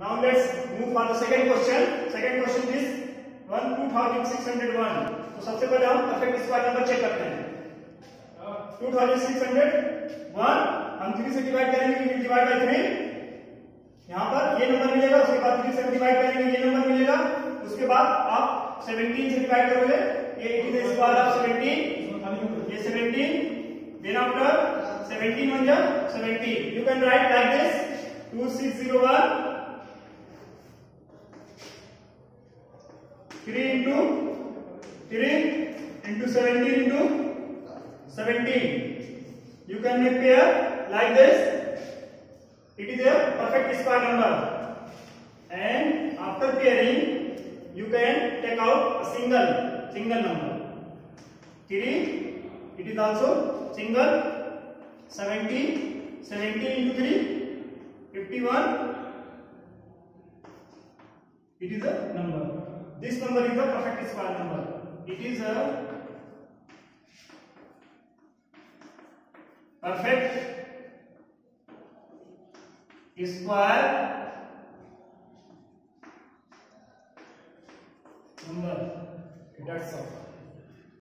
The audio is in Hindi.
now let's move for the second question. Second question is 12601 तो सबसे पहले हम परफेक्ट स्क्वायर नंबर चेक करते हैं। 2601 हम 3 से डिवाइड करेंगे क्योंकि डिवाइड बाय 3 यहाँ पर ये नंबर मिलेगा उसके बाद 3 से डिवाइड करेंगे ये नंबर मिलेगा. उसके बाद आप 17 से डिवाइड करोगे. ये इट इज़ स्क्वायर ऑफ़ 17 ये 17 then after 17 on the 17 you can write like this. 2601 3 into 3 into 17 into 17 you can make pair like this it is a perfect square number and after pairing you can take out a single single number 3 it is also single 70 17 into 3 51 it is a number this number is a perfect square number it is a perfect square number that's all